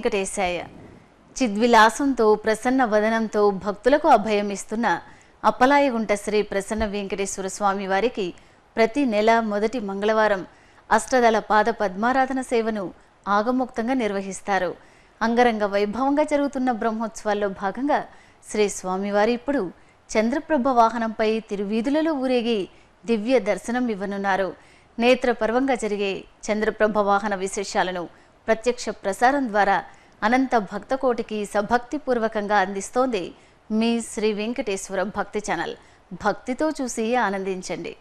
వెంకటేశాయ. చిద్విలాసంతో ప్రసన్న వదనంతో భక్తులకు అభయం ఇస్తున్న అప్పలాయగుంట శ్రీ ప్రసన్న వెంకటేశ్వర స్వామి వారికి ప్రతి నెల మొదటి మంగళవారం అష్టదళ పాద పద్మారాధన సేవను ఆగముక్తంగా నిర్వహిస్తారు. అంగరంగ వైభవంగా జరుగుతున్న బ్రహ్మోత్సవాల్లో భాగంగా శ్రీ స్వామివారి ఇప్పుడు చంద్రప్రభ వాహనంపై తిరువీధులలో ఊరేగి దివ్య దర్శనం ఇవ్వనున్నారు. నేత్రపర్వంగా జరిగే చంద్రప్రభ వాహన విశేషాలను ప్రత్యక్ష ప్రసారం ద్వారా అనంత భక్తకోటికి సభక్తిపూర్వకంగా అందిస్తోంది మీ శ్రీ వెంకటేశ్వర భక్తి ఛానల్. భక్తితో చూసి ఆనందించండి.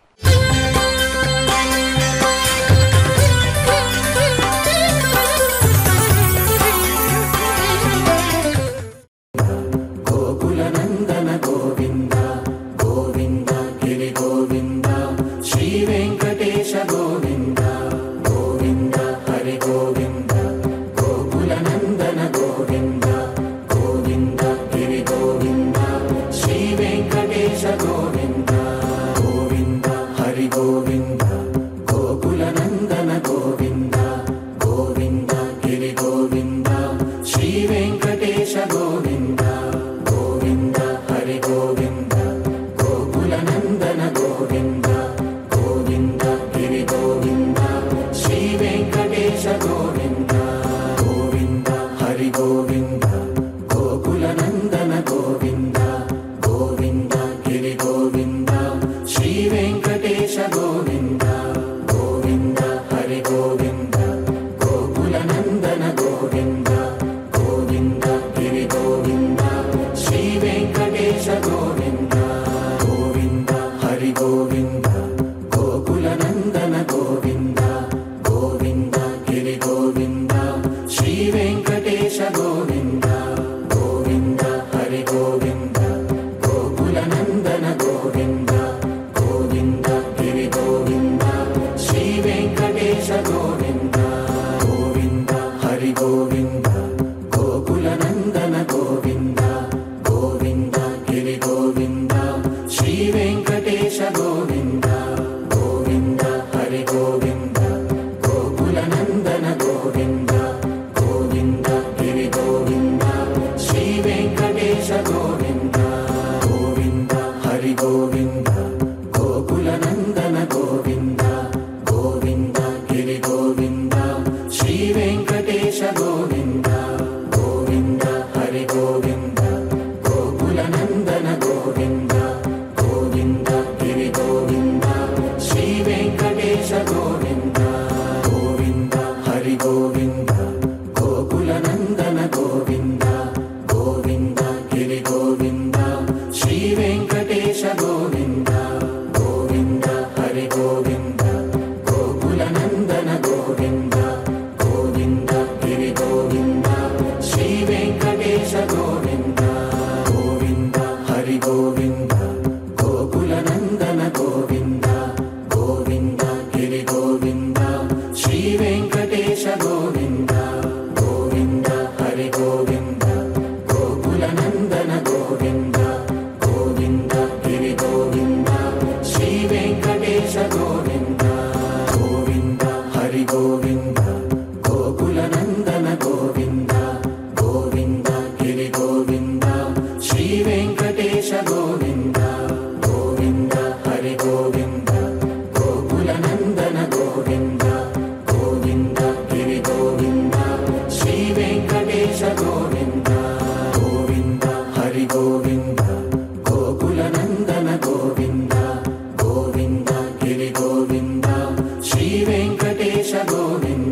वेङ्कटेश गोविन्द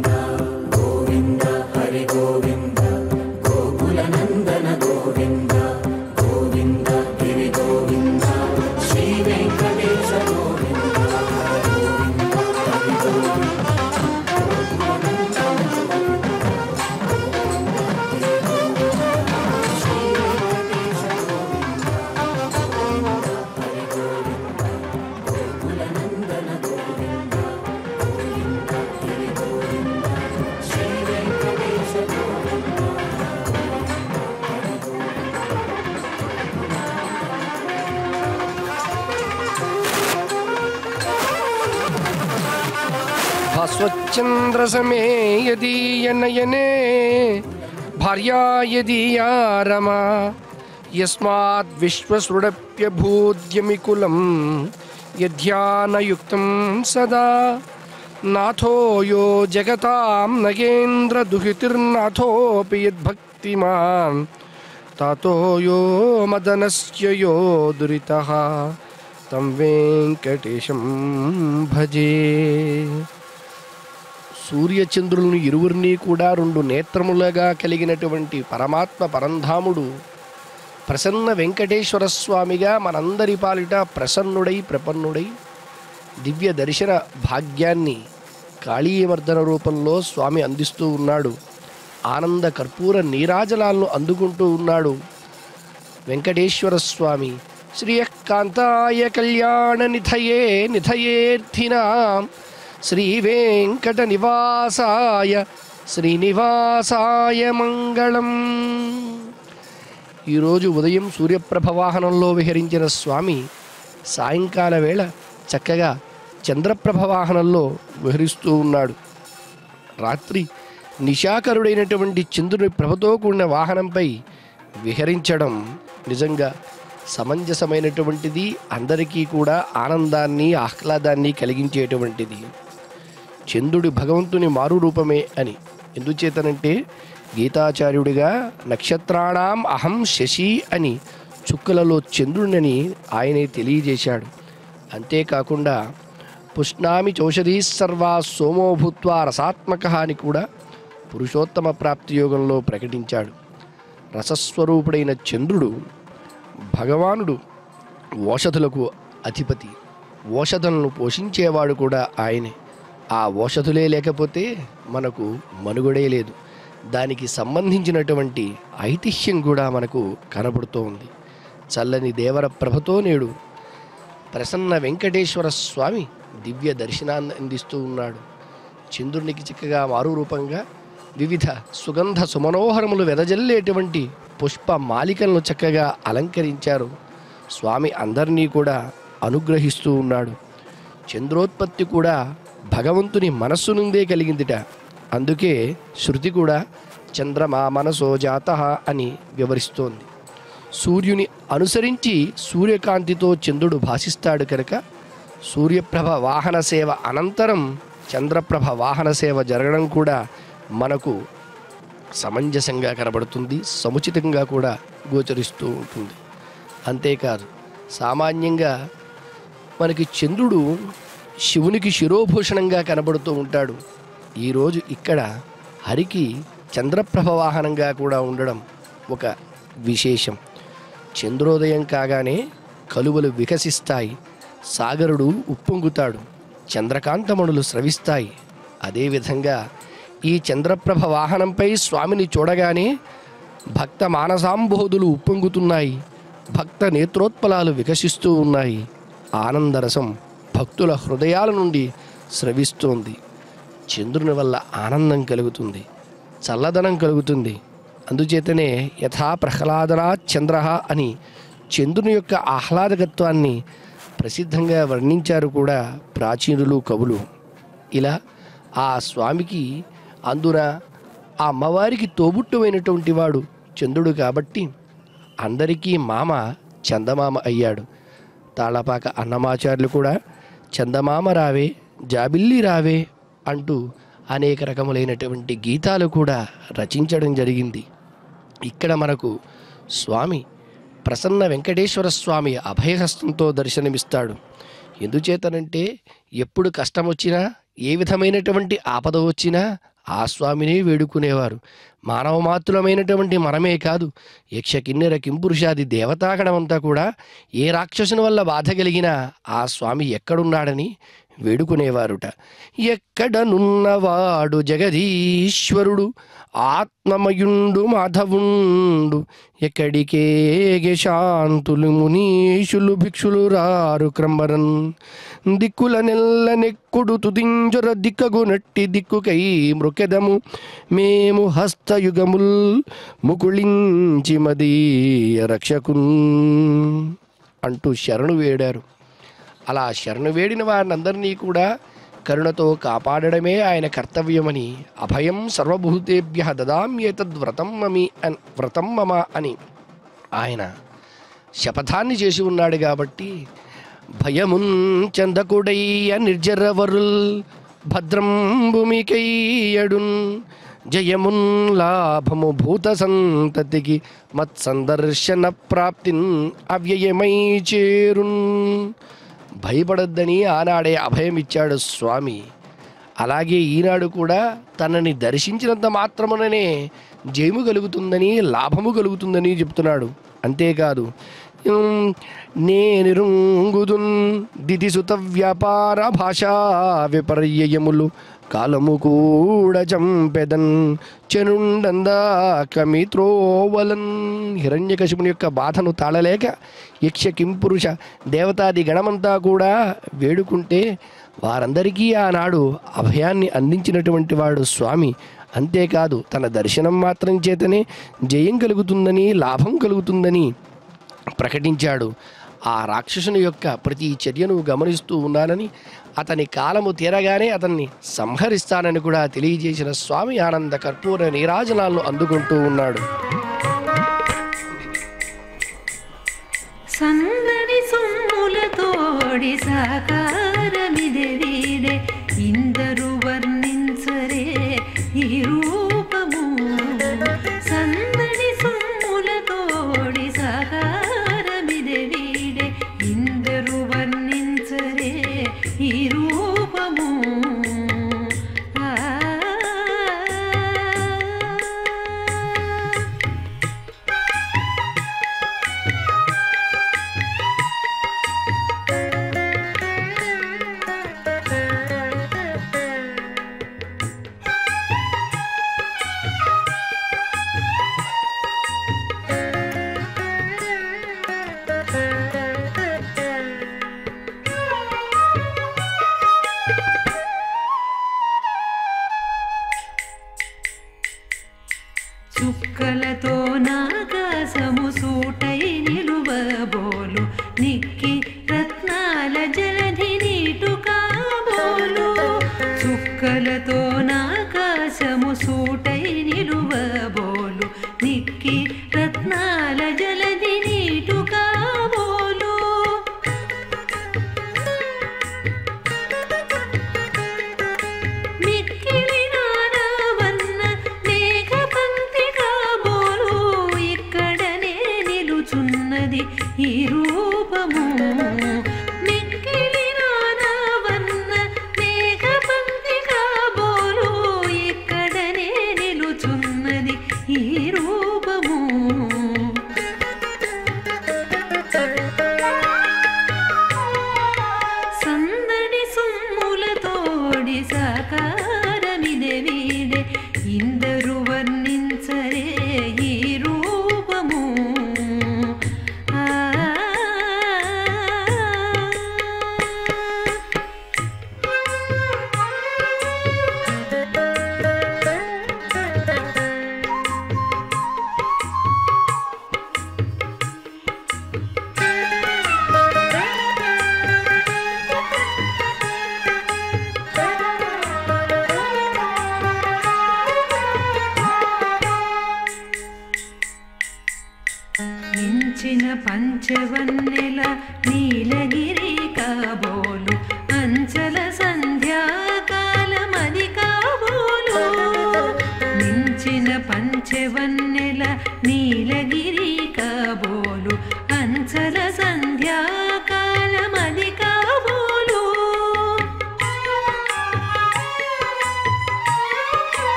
चंद्र समे यदि यदीयनयने भार्या यदीया रमा यस्मात् विश्वसृडप्यभूद्यमिकुलं यध्यानयुक्तं सदा। नाथो यो जगतां नगेन्द्रदुहितिर्नाथोऽपि यद्भक्तिमान्, तातो यो मदनस्य यो दुरितः। तं वेङ्कटेशं भजे। సూర్యచంద్రులను ఇరువురిని కూడా రెండు నేత్రములుగా కలిగినటువంటి పరమాత్మ పరంధాముడు ప్రసన్న వెంకటేశ్వర స్వామిగా మనందరి పాలిట ప్రసన్నుడై ప్రపన్నుడై దివ్య దర్శన భాగ్యాన్ని కాళీయవర్ధన రూపంలో స్వామి అందిస్తూ ఉన్నాడు. ఆనంద కర్పూర నీరాజనాలను అందుకుంటూ ఉన్నాడు వెంకటేశ్వర స్వామి. శ్రీయకాంతాయ కళ్యాణ నిధయే నిధయేర్థినా శ్రీ వెంకట నివాసాయ శ్రీనివాసాయ మంగళం. ఈరోజు ఉదయం సూర్యప్రభ వాహనంలో విహరించిన స్వామి సాయంకాల వేళ చక్కగా చంద్రప్రభ వాహనంలో విహరిస్తూ ఉన్నాడు. రాత్రి నిశాకరుడైనటువంటి చంద్రుని ప్రభతో కూడిన వాహనంపై విహరించడం నిజంగా సమంజసమైనటువంటిది అందరికీ కూడా ఆనందాన్ని ఆహ్లాదాన్ని కలిగించేటువంటిది. చంద్రుడి భగవంతుని మారు రూపమే అని. ఎందుచేతనంటే గీతాచార్యుడిగా నక్షత్రాణం అహం శశి అని చుక్కలలో చంద్రుడిని ఆయనే తెలియజేశాడు. అంతేకాకుండా పుష్ణామి చౌషధీ సర్వా సోమోభూత్వ రసాత్మక అని కూడా పురుషోత్తమ ప్రాప్తి యోగంలో ప్రకటించాడు. రసస్వరూపుడైన చంద్రుడు భగవానుడు ఓషధులకు అధిపతి. ఓషధులను పోషించేవాడు కూడా ఆయనే. ఆ ఔషధులే లేకపోతే మనకు మనుగడే లేదు. దానికి సంబంధించినటువంటి ఐతిహ్యం కూడా మనకు కనబడుతూ ఉంది. చల్లని దేవర ప్రభతో నేడు ప్రసన్న వెంకటేశ్వర స్వామి దివ్య దర్శనాన్ని అందిస్తూ ఉన్నాడు. చంద్రునికి చిక్కగా మారు రూపంగా వివిధ సుగంధ సుమనోహరములు వెదజల్లేటువంటి పుష్ప మాలికలను చక్కగా అలంకరించారు. స్వామి అందరినీ కూడా అనుగ్రహిస్తూ ఉన్నాడు. చంద్రోత్పత్తి కూడా భగవంతుని మనస్సు నుండే కలిగిందిట. అందుకే శృతి కూడా చంద్రమా మనసో జాత అని వివరిస్తోంది. సూర్యుని అనుసరించి సూర్యకాంతితో చంద్రుడు భాషిస్తాడు కనుక సూర్యప్రభ వాహన సేవ అనంతరం చంద్రప్రభ వాహన సేవ జరగడం కూడా మనకు సమంజసంగా కనబడుతుంది సముచితంగా కూడా గోచరిస్తూ ఉంటుంది. అంతేకాదు సామాన్యంగా మనకి చంద్రుడు శివునికి శిరోభూషణంగా కనబడుతూ ఉంటాడు. ఈరోజు ఇక్కడ హరికి చంద్రప్రభ వాహనంగా కూడా ఉండడం ఒక విశేషం. చంద్రోదయం కాగానే కలువలు వికసిస్తాయి. సాగరుడు ఉప్పొంగుతాడు. చంద్రకాంతమణులు స్రవిస్తాయి. అదేవిధంగా ఈ చంద్రప్రభ వాహనంపై స్వామిని చూడగానే భక్త మానసాంబోధులు ఉప్పొంగుతున్నాయి. భక్త నేత్రోత్పలాలు వికసిస్తూ ఉన్నాయి. ఆనందరసం. భక్తుల హృదయాల నుండి స్రవిస్తోంది. చంద్రుని వల్ల ఆనందం కలుగుతుంది చల్లదనం కలుగుతుంది. అందుచేతనే యథా ప్రహ్లాదనా చంద్ర అని చంద్రుని యొక్క ఆహ్లాదకత్వాన్ని ప్రసిద్ధంగా వర్ణించారు కూడా ప్రాచీనులు కవులు. ఇలా ఆ స్వామికి అందున ఆ అమ్మవారికి తోబుట్టువైనటువంటి వాడు చంద్రుడు కాబట్టి అందరికీ మామ చందమామ అయ్యాడు. తాళపాక అన్నమాచార్యులు కూడా చందమామ రావే జాబిల్లి రావే అంటూ అనేక రకములైనటువంటి గీతాలు కూడా రచించడం జరిగింది. ఇక్కడ మనకు స్వామి ప్రసన్న వెంకటేశ్వర స్వామి అభయహస్తంతో దర్శనమిస్తాడు. ఎందుచేతనంటే ఎప్పుడు కష్టం వచ్చినా ఏ విధమైనటువంటి ఆపద వచ్చినా ఆ స్వామిని వేడుకునేవారు. మానవ మాత్రమైనటువంటి మనమే కాదు యక్ష కిన్నెర కింపురుషాది దేవతాగణమంతా కూడా ఏ రాక్షసుని వల్ల బాధ కలిగినా ఆ స్వామి ఎక్కడున్నాడని వేడుకునేవారుట. ఎక్కడనున్నవాడు జగదీశ్వరుడు ఆత్మమయుండు మాధవుండు ఎక్కడికేగే శాంతులు మునీషులు భిక్షులు రారు క్రంబరన్. దిక్కుల నెల్ల నెక్కుడు తుదింజొర దిక్కగునట్టి దిక్కుకై మృకెదము మేము హస్తయుగముల్ ముకుళించి మదీయ రక్షకున్ అంటూ శరణు వేడారు అలా శరణు వేడిన వారినందరినీ కూడా కరుణతో కాపాడడమే ఆయన కర్తవ్యమని అభయం సర్వభూతేభ్య దదామ్యేతద్ వ్రతం మమి అన్ వ్రతం మమ అని ఆయన శపథాన్ని చేసి ఉన్నాడు కాబట్టి భయమున్ చందకుడయ్య నిర్జరవరుల్ భద్రం భూమికయ్యడున్ జయమున్ లాభము భూత సంతతికి మత్సందర్శన ప్రాప్తిన్ అవ్యయమై చేరున్. భయపడద్దని ఆనాడే అభయమిచ్చాడు స్వామి. అలాగే ఈనాడు కూడా తనని దర్శించినంత మాత్రముననే జయము కలుగుతుందని లాభము కలుగుతుందని చెప్తున్నాడు. అంతేకాదు నేనిరుంగుదున్ దిదిసుత వ్యాపార భాషా విపర్యయములు కాలము కూడా చంపెదన్ చెనుండందా కమిత్రోవలన్. హిరణ్యకశిపుని యొక్క బాధను తాళలేక యక్ష కింపురుష దేవతాది గణమంతా కూడా వేడుకుంటే వారందరికీ ఆనాడు అభయాన్ని అందించినటువంటి వాడు స్వామి. అంతేకాదు తన దర్శనం మాత్రం చేతనే జయం కలుగుతుందని లాభం కలుగుతుందని ప్రకటించాడు. ఆ రాక్షసుని యొక్క ప్రతి చర్యను గమనిస్తూ ఉన్నానని అతని కాలము తీరగానే అతన్ని సంహరిస్తానని కూడా తెలియజేసిన స్వామి ఆనంద కర్పూర నీరాజనాలను అందుకుంటూ ఉన్నాడు. సన్నని సొమ్ములతోడి సాకారమిదే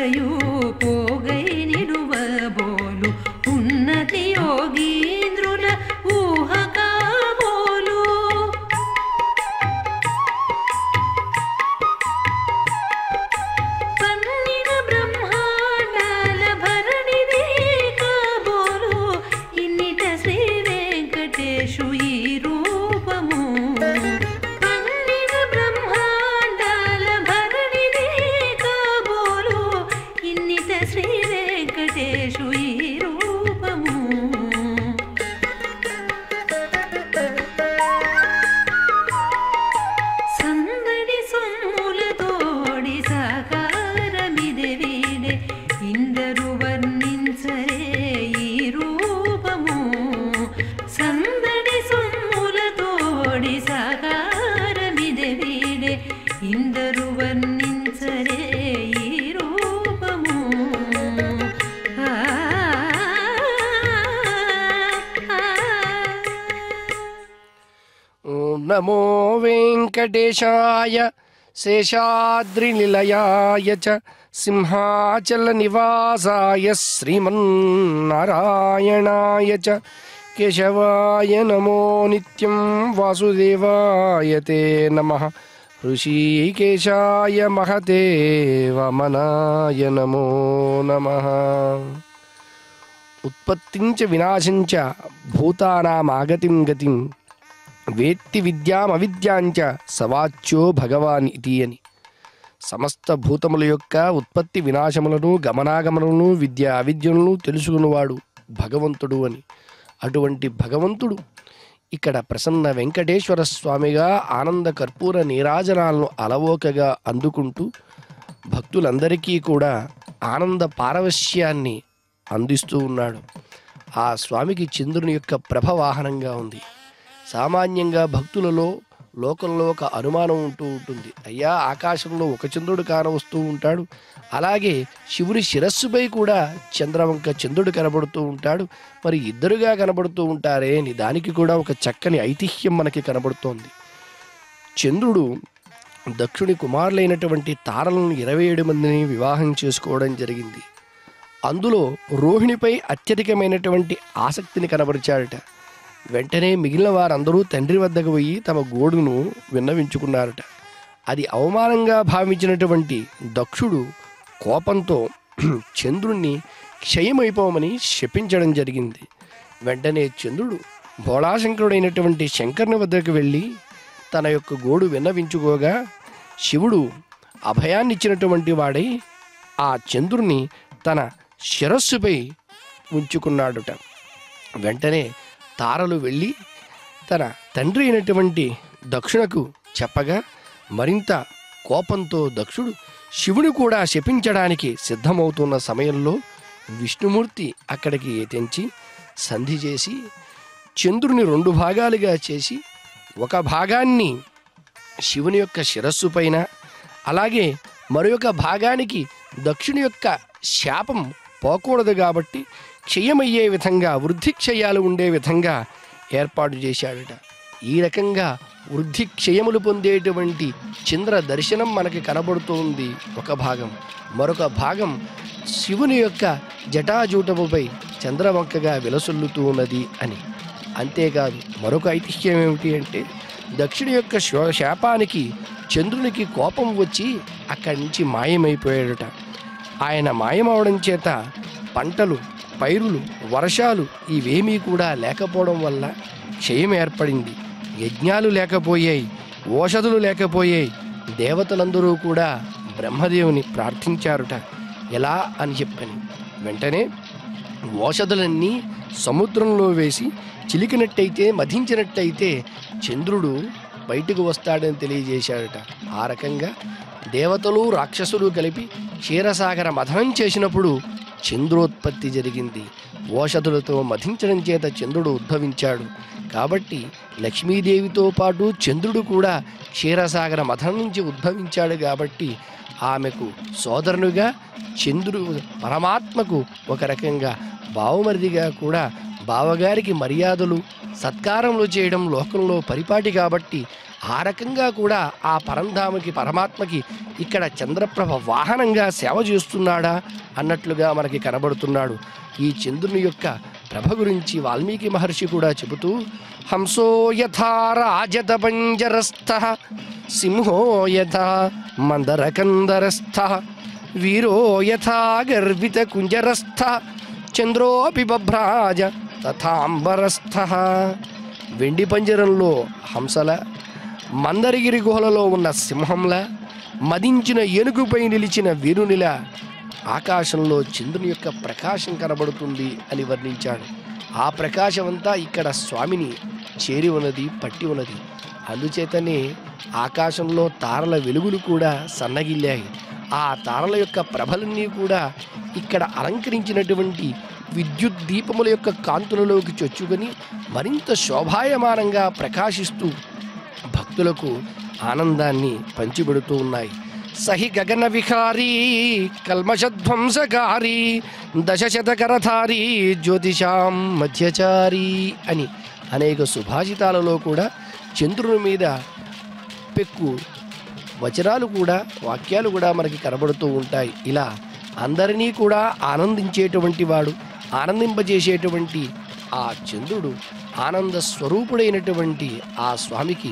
ಆಸೆಯು ಪೋಗೈ नमो वेङ्कटेशाय शेषाद्रिनिलयाय च सिंहाचलनिवासाय श्रीमन्नारायणाय केशवाय नमो नित्यं वासुदेवाय ते नमः ऋषिकेशाय महते वमनाय नमो। नमः उत्पत्तिञ्च विनाशञ्च भूतानामागतिं गतिं వేత్తి విద్యామవిద్యాంచ సవాచ్యో భగవాన్ ఇది అని. సమస్త భూతముల యొక్క ఉత్పత్తి వినాశములను గమనాగమనలను విద్య అవిద్యలను తెలుసుకున్నవాడు భగవంతుడు అని. అటువంటి భగవంతుడు ఇక్కడ ప్రసన్న వెంకటేశ్వర స్వామిగా ఆనంద కర్పూర నీరాజనాలను అలవోకగా అందుకుంటూ భక్తులందరికీ కూడా ఆనంద పారవశ్యాన్ని అందిస్తూ ఉన్నాడు. ఆ స్వామికి చంద్రుని యొక్క ప్రభ వాహనంగా ఉంది. సామాన్యంగా భక్తులలో లోకంలో ఒక అనుమానం ఉంటూ ఉంటుంది. అయ్యా ఆకాశంలో ఒక చంద్రుడు కానవస్తూ ఉంటాడు. అలాగే శివుని శిరస్సుపై కూడా చంద్రవంక చంద్రుడు కనబడుతూ ఉంటాడు. మరి ఇద్దరుగా కనబడుతూ ఉంటారే అని దానికి కూడా ఒక చక్కని ఐతిహ్యం మనకి కనబడుతోంది. చంద్రుడు దక్షుని కుమారులైనటువంటి తారలను ఇరవై ఏడు మందిని వివాహం చేసుకోవడం జరిగింది. అందులో రోహిణిపై అత్యధికమైనటువంటి ఆసక్తిని కనబరిచాడట. వెంటనే మిగిలిన వారందరూ తండ్రి వద్దకు పోయి తమ గోడును విన్నవించుకున్నారట. అది అవమానంగా భావించినటువంటి దక్షుడు కోపంతో చంద్రుణ్ణి క్షయమైపోమని శపించడం జరిగింది. వెంటనే చంద్రుడు భోళాశంకరుడైనటువంటి శంకరుని వద్దకు వెళ్ళి తన యొక్క గోడు విన్నవించుకోగా శివుడు అభయాన్నిచ్చినటువంటి వాడై ఆ చంద్రుణ్ణి తన శిరస్సుపై ఉంచుకున్నాడుట. వెంటనే తారలు వెళ్ళి తన తండ్రి అయినటువంటి దక్షునకు చెప్పగా మరింత కోపంతో దక్షుడు శివుని కూడా శపించడానికి సిద్ధమవుతున్న సమయంలో విష్ణుమూర్తి అక్కడికి తెంచి సంధి చేసి చంద్రుని రెండు భాగాలుగా చేసి ఒక భాగాన్ని శివుని యొక్క శిరస్సు పైన అలాగే మరొక భాగానికి దక్షుని యొక్క శాపం పోకూడదు కాబట్టి క్షయమయ్యే విధంగా వృద్ధి క్షయాలు ఉండే విధంగా ఏర్పాటు చేశాడట. ఈ రకంగా వృద్ధి క్షయములు పొందేటువంటి చంద్ర దర్శనం మనకి కనబడుతోంది ఒక భాగం. మరొక భాగం శివుని యొక్క జటాజూటముపై చంద్రవంకగా విలసొల్లుతూ ఉన్నది అని. అంతేకాదు మరొక ఐతిహ్యం ఏమిటి అంటే దక్షిణ యొక్క శో- శాపానికి చంద్రునికి కోపం వచ్చి అక్కడి నుంచి మాయమైపోయాడట. ఆయన మాయమవడం చేత పంటలు పైరులు వర్షాలు ఇవేమీ కూడా లేకపోవడం వల్ల క్షయం ఏర్పడింది. యజ్ఞాలు లేకపోయాయి ఓషధులు లేకపోయాయి. దేవతలందరూ కూడా బ్రహ్మదేవుని ప్రార్థించారుట. ఎలా అని చెప్పని. వెంటనే ఓషధులన్నీ సముద్రంలో వేసి చిలికినట్టయితే మధించినట్టయితే చంద్రుడు బయటకు వస్తాడని తెలియజేశాడట. ఆ రకంగా దేవతలు రాక్షసులు కలిపి క్షీరసాగర మథనం చేసినప్పుడు చంద్రోత్పత్తి జరిగింది. ఓషధులతో మధించడం చేత చంద్రుడు ఉద్భవించాడు. కాబట్టి లక్ష్మీదేవితో పాటు చంద్రుడు కూడా క్షీరసాగర మథనం నుంచి ఉద్భవించాడు కాబట్టి ఆమెకు సోదరునిగా చంద్రుడు పరమాత్మకు ఒక రకంగా బావమరిదిగా కూడా బావగారికి మర్యాదలు సత్కారములు చేయడం లోకంలో పరిపాటి కాబట్టి ఆ రకంగా కూడా ఆ పరంధామకి పరమాత్మకి ఇక్కడ చంద్రప్రభ వాహనంగా సేవ చేస్తున్నాడా అన్నట్లుగా మనకి కనబడుతున్నాడు. ఈ చంద్రుని యొక్క ప్రభ గురించి వాల్మీకి మహర్షి కూడా చెబుతూ హంసో యథా రాజత పంజరస్థ సింహో యథా మందరకందరస్థ వీరో యథా గర్విత కుంజరస్థ చంద్రోపి బభ్రాజ తథాంబరస్థ. వెండి పంజరంలో హంసల మందరగిరి గుహలలో ఉన్న సింహంలా మదించిన ఏనుగుపై నిలిచిన వీరునిలా ఆకాశంలో చంద్రుని యొక్క ప్రకాశం కనబడుతుంది అని వర్ణించాడు. ఆ ప్రకాశమంతా ఇక్కడ స్వామిని చేరి ఉన్నది పట్టి ఉన్నది. అందుచేతనే ఆకాశంలో తారల వెలుగులు కూడా సన్నగిల్లాయి. ఆ తారల యొక్క ప్రభలన్నీ కూడా ఇక్కడ అలంకరించినటువంటి విద్యుత్ దీపముల యొక్క కాంతులలోకి చొచ్చుకొని మరింత శోభాయమానంగా ప్రకాశిస్తూ భక్తులకు ఆనందాన్ని పంచిపెడుతూ ఉన్నాయి. సహి గగన విహారీ కల్మషధ్వంసకారి దశశతకరధారీ జ్యోతిషాం మధ్యచారి అని అనేక సుభాషితాలలో కూడా చంద్రుని మీద పెక్కు వచనాలు కూడా వాక్యాలు కూడా మనకి కనబడుతూ ఉంటాయి. ఇలా అందరినీ కూడా ఆనందించేటువంటి వాడు ఆనందింపజేసేటువంటి ఆ చంద్రుడు ఆనంద స్వరూపుడైనటువంటి ఆ స్వామికి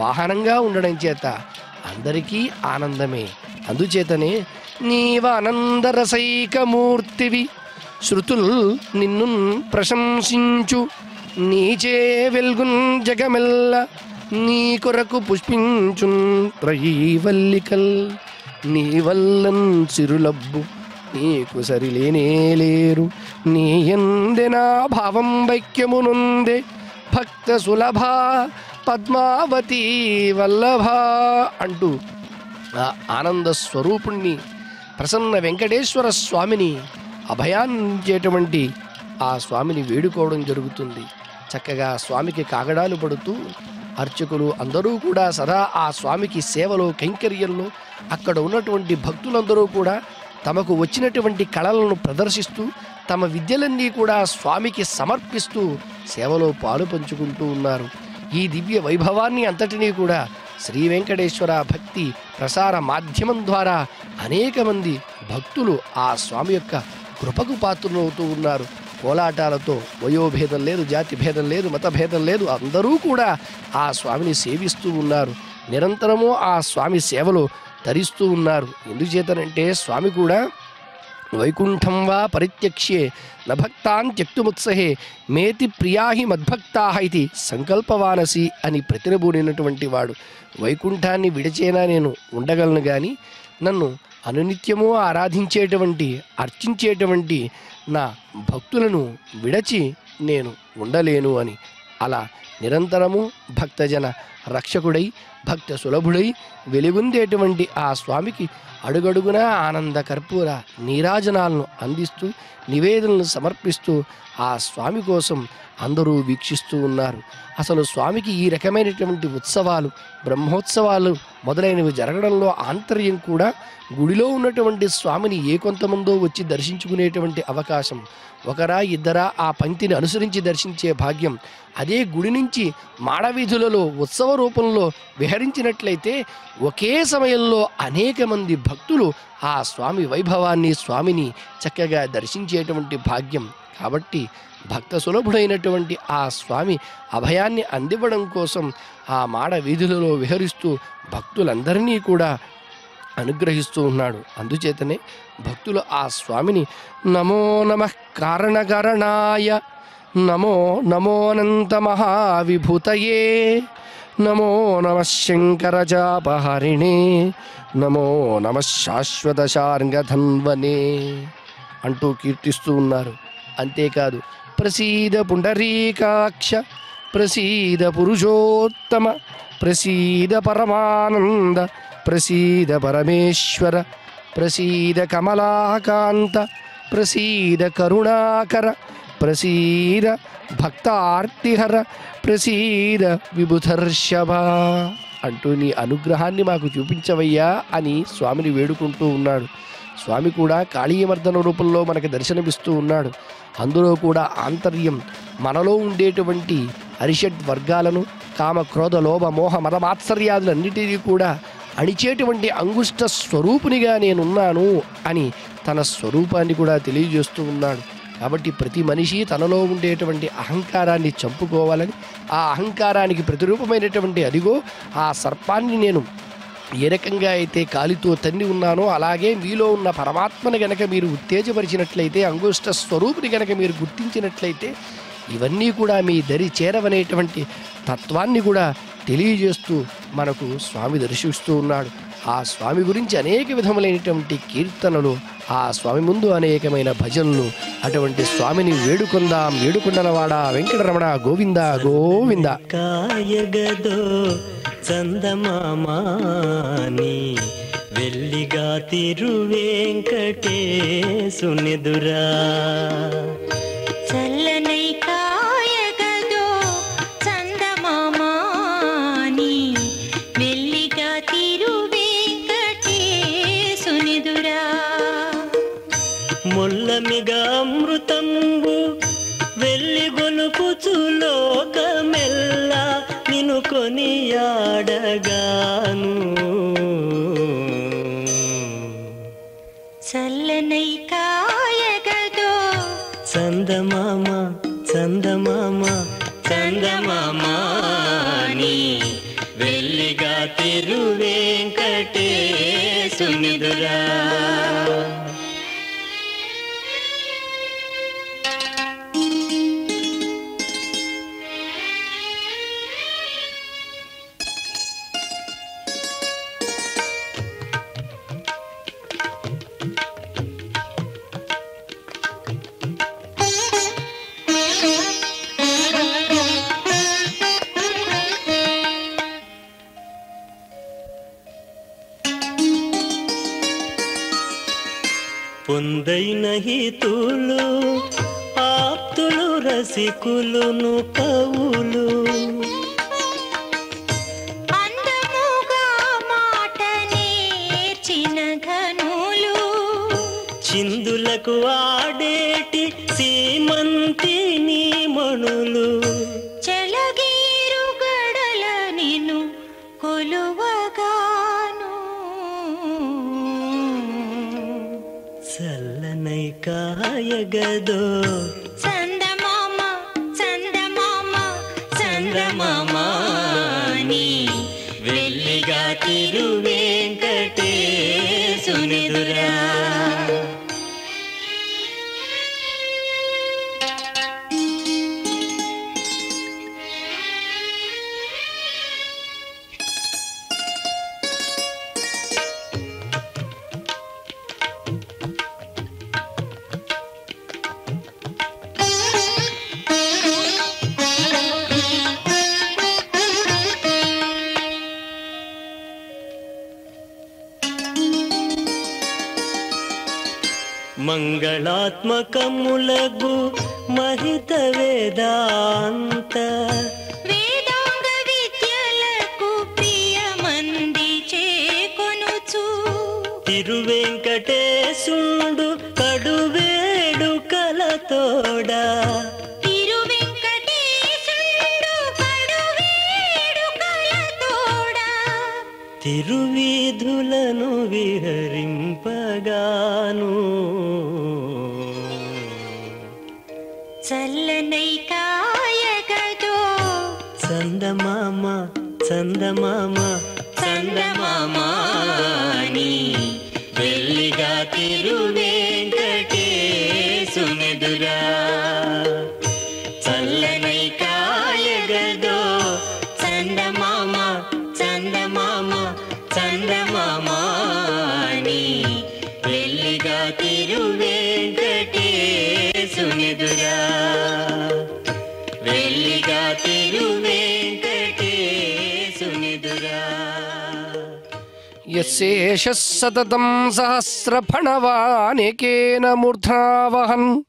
వాహనంగా ఉండడం చేత అందరికీ ఆనందమే. అందుచేతనే నీవానందరసైకమూర్తివి. శృతుల్ నిన్ను ప్రశంసించు. నీచే వెల్గున్ జగమెల్ల. నీ కొరకు పుష్పించున్ ప్రయీవల్లికల్ నీ వల్లన్ సిరులబ్బు నీకు సరిలేనే లేరు. నీ ఎందెనా భావం వైక్యమునుందే. భక్త సులభ పద్మావతి వల్లభ అంటూ ఆ ఆనంద స్వరూపుణ్ణి ప్రసన్న వెంకటేశ్వర స్వామిని అభయాన్నించేటువంటి ఆ స్వామిని వేడుకోవడం జరుగుతుంది. చక్కగా స్వామికి కాగడాలు పడుతూ అర్చకులు అందరూ కూడా సదా ఆ స్వామికి సేవలో కైంకర్యంలో అక్కడ ఉన్నటువంటి భక్తులందరూ కూడా తమకు వచ్చినటువంటి కళలను ప్రదర్శిస్తూ తమ విద్యలన్నీ కూడా స్వామికి సమర్పిస్తూ సేవలో పాలు పంచుకుంటూ ఉన్నారు. ఈ దివ్య వైభవాన్ని అంతటినీ కూడా శ్రీ వెంకటేశ్వర భక్తి ప్రసార మాధ్యమం ద్వారా అనేక మంది భక్తులు ఆ స్వామి యొక్క కృపకు పాత్రులవుతూ ఉన్నారు. కోలాటాలతో వయోభేదం లేదు జాతి భేదం లేదు మత భేదం లేదు అందరూ కూడా ఆ స్వామిని సేవిస్తూ ఉన్నారు. నిరంతరము ఆ స్వామి సేవలో తరిస్తూ ఉన్నారు. ఎందుచేతనంటే స్వామి కూడా వైకుంఠం వా పరిత్యక్ష్యే నభక్తాన్ త్యక్తుముత్సహే మేతి ప్రియాహి మద్భక్తా ఇది సంకల్పవానసి అని ప్రతినబూడినటువంటి వాడు. వైకుంఠాన్ని విడిచేనా నేను ఉండగలను కానీ నన్ను అనునిత్యము ఆరాధించేటువంటి అర్చించేటువంటి నా భక్తులను విడచి నేను ఉండలేను అని అలా నిరంతరము భక్తజన రక్షకుడై భక్త సులభుడై వెలుగుందేటువంటి ఆ స్వామికి అడుగడుగునా ఆనంద కర్పూర నీరాజనాలను అందిస్తూ నివేదనలు సమర్పిస్తూ ఆ స్వామి కోసం అందరూ వీక్షిస్తూ ఉన్నారు. అసలు స్వామికి ఈ రకమైనటువంటి ఉత్సవాలు బ్రహ్మోత్సవాలు మొదలైనవి జరగడంలో ఆంతర్యం కూడా గుడిలో ఉన్నటువంటి స్వామిని ఏ కొంతమందో వచ్చి దర్శించుకునేటువంటి అవకాశం ఒకరా ఇద్దరా ఆ పంక్తిని అనుసరించి దర్శించే భాగ్యం అదే గుడి నుంచి మాడవీధులలో ఉత్సవ రూపంలో విహరించినట్లయితే ఒకే సమయంలో అనేక మంది భక్తులు ఆ స్వామి వైభవాన్ని స్వామిని చక్కగా దర్శించేటువంటి భాగ్యం. కాబట్టి భక్త సులభుడైనటువంటి ఆ స్వామి అభయాన్ని అందివ్వడం కోసం ఆ మాడ వీధులలో విహరిస్తూ భక్తులందరినీ కూడా అనుగ్రహిస్తూ ఉన్నాడు. అందుచేతనే భక్తులు ఆ స్వామిని నమో నమ కారణకరణాయ నమో నమోనంత మహావిభూతయే నమో నమ శంకరజాపహరిణే నమో నమ శాశ్వత శార్ంగధన్వనే అంటూ కీర్తిస్తూ ఉన్నారు. అంతేకాదు ప్రసీద పుండరీకాక్ష ప్రసీద పురుషోత్తమ ప్రసీద పరమానంద ప్రసీద పరమేశ్వర ప్రసీద కమలాకాంత ప్రసీద కరుణాకర ప్రసీద భక్తార్తిహర ప్రసీద విభుధర్షభ అంటూ నీ అనుగ్రహాన్ని మాకు చూపించవయ్యా అని స్వామిని వేడుకుంటూ ఉన్నాడు. స్వామి కూడా కాళీయమర్దన రూపంలో మనకి దర్శనమిస్తూ ఉన్నాడు. అందులో కూడా ఆంతర్యం మనలో ఉండేటువంటి అరిషడ్ వర్గాలను కామ క్రోధ లోభ మోహ మదమాత్సర్యాదులన్నిటినీ కూడా అణిచేటువంటి అంగుష్ట స్వరూపునిగా నేనున్నాను అని తన స్వరూపాన్ని కూడా తెలియజేస్తూ ఉన్నాడు. కాబట్టి ప్రతి మనిషి తనలో ఉండేటువంటి అహంకారాన్ని చంపుకోవాలని ఆ అహంకారానికి ప్రతిరూపమైనటువంటి అదిగో ఆ సర్పాన్ని నేను ఏ రకంగా అయితే కాలితో తన్ని ఉన్నానో అలాగే మీలో ఉన్న పరమాత్మని గనక మీరు ఉత్తేజపరిచినట్లయితే అంగుష్ట స్వరూపుని గనక మీరు గుర్తించినట్లయితే ఇవన్నీ కూడా మీ దరి చేరవనేటువంటి తత్వాన్ని కూడా తెలియజేస్తూ మనకు స్వామి దర్శిస్తూ ఉన్నాడు. ఆ స్వామి గురించి అనేక విధములైనటువంటి కీర్తనలు ఆ స్వామి ముందు అనేకమైన భజనలు అటువంటి స్వామిని వేడుకొందాం వేడుకొండలవాడ వెంకటరమణ గోవింద గోవింద. కాయగదో చందమామాని వెళ్ళిగా తిరువేంకటేశునిదురా చల్లనై కాయగదో కొనియాడగాను చల్లనై కాయగదో. చందమామ చందమామ చందమామాని వెళ్ళిగా తిరువేంకటేశునిదురా పొందైన రసికులును కవులు. అందముగా మాట నేర్చిన ఘనులు. చిందులకు ఆడేటి సీమంతిని మణులు. చెలగీరు గడల కొలువగాను. చల్లనై కాయగదో. చందమామాని తిరువీధులను విహరింపగాను. చల్లనై కాయగదో. చందమామ చందమామ చందమామాని शेषः सततं सहस्रफणवानेकेन मूर्ध्ना वहन्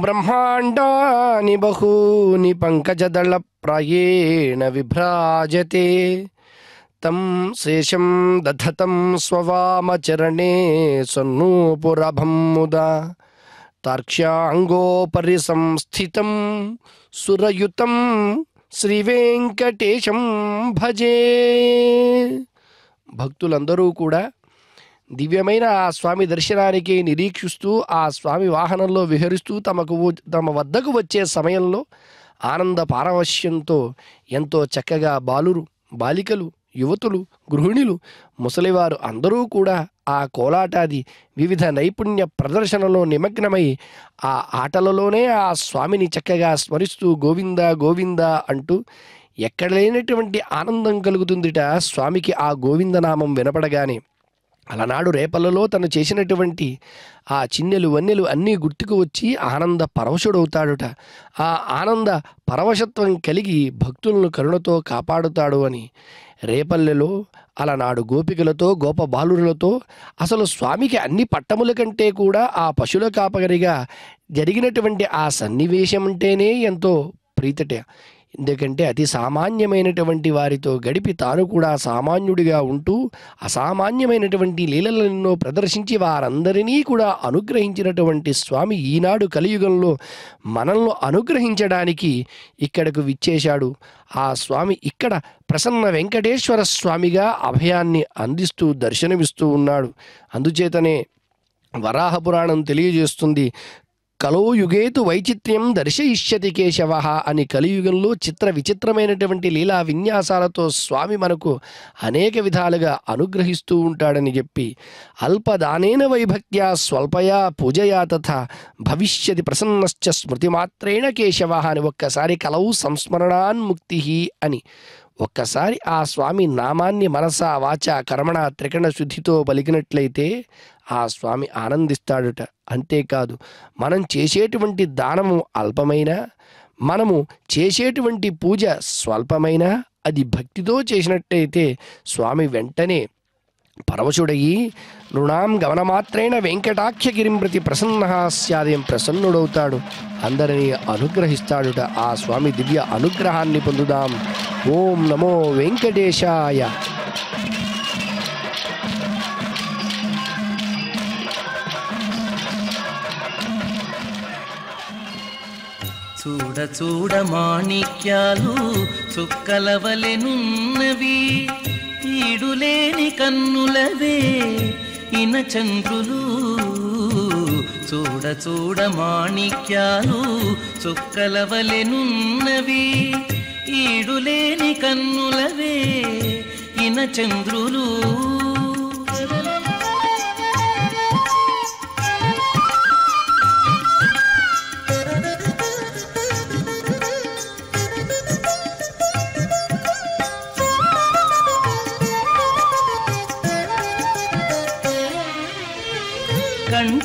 ब्रह्माण्डानि बहूनि पङ्कजदलप्रायेण विभ्राजते। तं शेषं दधतं स्ववामचरणे स्व मुदा। तार्क्ष्याङ्गोपरि संस्थितं सुरयुतं श्रीवेङ्कटेशं भजे। భక్తులందరూ కూడా దివ్యమైన ఆ స్వామి దర్శనానికి నిరీక్షిస్తూ ఆ స్వామి వాహనంలో విహరిస్తూ తమకు తమ వద్దకు వచ్చే సమయంలో ఆనంద పారవశ్యంతో ఎంతో చక్కగా బాలురు బాలికలు యువతులు గృహిణులు ముసలివారు అందరూ కూడా ఆ కోలాటాది వివిధ నైపుణ్య ప్రదర్శనలో నిమగ్నమై ఆ ఆటలలోనే ఆ స్వామిని చక్కగా స్మరిస్తూ గోవింద గోవింద అంటూ ఎక్కడ లేనటువంటి ఆనందం కలుగుతుందిట? స్వామికి ఆ గోవిందనామం వినపడగానే. అలనాడు రేపలలో తను చేసినటువంటి ఆ చిన్నెలు వన్నెలు అన్నీ గుర్తుకు వచ్చి ఆనంద పరవశుడవుతాడుట. ఆ ఆనంద పరవశత్వం కలిగి భక్తులను కరుణతో కాపాడుతాడు అని రేపల్లెలో అలనాడు గోపికలతో గోప బాలురులతో అసలు స్వామికి అన్ని పట్టముల కంటే కూడా ఆ పశువుల కాపగరిగా జరిగినటువంటి ఆ సన్నివేశం అంటేనే ఎంతో ప్రీతట. ఎందుకంటే అతి సామాన్యమైనటువంటి వారితో గడిపి తాను కూడా సామాన్యుడిగా ఉంటూ అసామాన్యమైనటువంటి లీలలను ప్రదర్శించి వారందరినీ కూడా అనుగ్రహించినటువంటి స్వామి ఈనాడు కలియుగంలో మనల్ని అనుగ్రహించడానికి ఇక్కడకు విచ్చేశాడు. ఆ స్వామి ఇక్కడ ప్రసన్న వెంకటేశ్వర స్వామిగా అభయాన్ని అందిస్తూ దర్శనమిస్తూ ఉన్నాడు. అందుచేతనే వరాహ పురాణం తెలియజేస్తుంది. కలో యుగేతు వైచిత్ర్యం దర్శయిష్యతి కేశవ అని కలియుగంలో చిత్ర విచిత్రమైనటువంటి లీలా విన్యాసాలతో స్వామి మనకు అనేక విధాలుగా అనుగ్రహిస్తూ ఉంటాడని చెప్పి అల్పదానేన వైభక్త్యా స్వల్పయా పూజయా తథ భవిష్యతి ప్రసన్నశ్చ స్మృతిమాత్రేణ కేశవ అని ఒక్కసారి కలవు సంస్మరణాన్ముక్తి అని ఒక్కసారి ఆ స్వామి నామాన్ని మనస వాచ కర్మణ త్రికణ శుద్ధితో పలికినట్లయితే ఆ స్వామి ఆనందిస్తాడుట. అంతేకాదు మనం చేసేటువంటి దానము అల్పమైన మనము చేసేటువంటి పూజ స్వల్పమైన అది భక్తితో చేసినట్టయితే స్వామి వెంటనే పరవశుడయి నృణాం గమనమాత్రేణ వెంకటాఖ్యగిరిం ప్రతి ప్రసన్న స్యాదయం ప్రసన్నుడవుతాడు. అందరినీ అనుగ్రహిస్తాడుట. ఆ స్వామి దివ్య అనుగ్రహాన్ని పొందుదాం. ఓం నమో వెంకటేశాయ. చూడ చూడ మాణిక్యాలు చుక్కలవలెనున్నవి ఈడులేని కన్నులవే ఇన చంద్రులు. చూడ చూడ మాణిక్యాలు చుక్కలవలెనున్నవి ఈడులేని కన్నులవే ఇన చంద్రులు.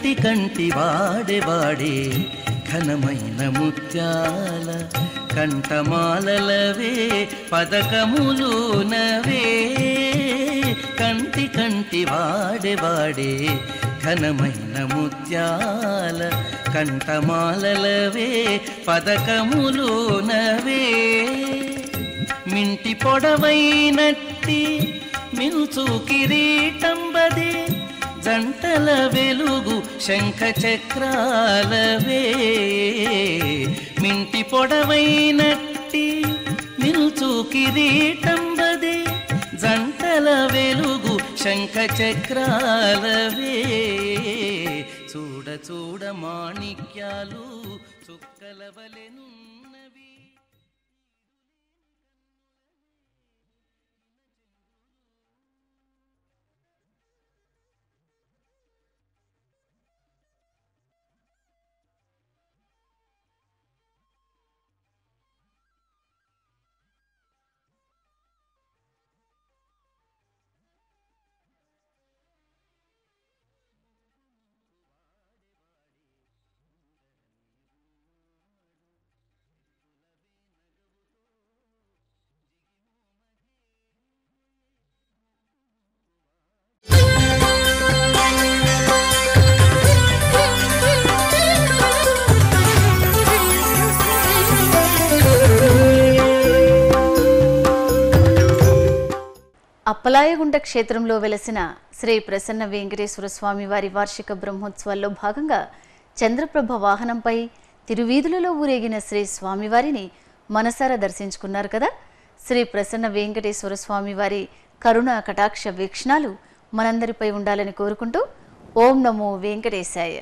కంటి కంటి వాడే వాడే ఘనమైన ముత్యాల కంఠమాలలవే పదకములు నవే కంటి కంటి వాడే వాడే ఘనమైన ముత్యాల కంఠమాలలవే పదకములు నవే మింటి పొడవైనట్టి మించు కిరీటంబదే జంటల వెలుగు శంఖ చక్రాలవే. మింటి పొడవైనట్టి నిల్చు కిరీటంబదే జంటల వెలుగు శంఖ చక్రాలవే. చూడ చూడ మాణిక్యాలు చుక్కలవలెనున్నవి అప్పలాయగుంట క్షేత్రంలో వెలసిన శ్రీ ప్రసన్న వెంకటేశ్వర స్వామి వారి వార్షిక బ్రహ్మోత్సవాల్లో భాగంగా చంద్రప్రభ వాహనంపై తిరువీధులలో ఊరేగిన శ్రీ స్వామివారిని మనసారా దర్శించుకున్నారు కదా? శ్రీ ప్రసన్న వెంకటేశ్వర స్వామి వారి కరుణ కటాక్ష వీక్షణాలు మనందరిపై ఉండాలని కోరుకుంటూ ఓం నమో వెంకటేశాయ.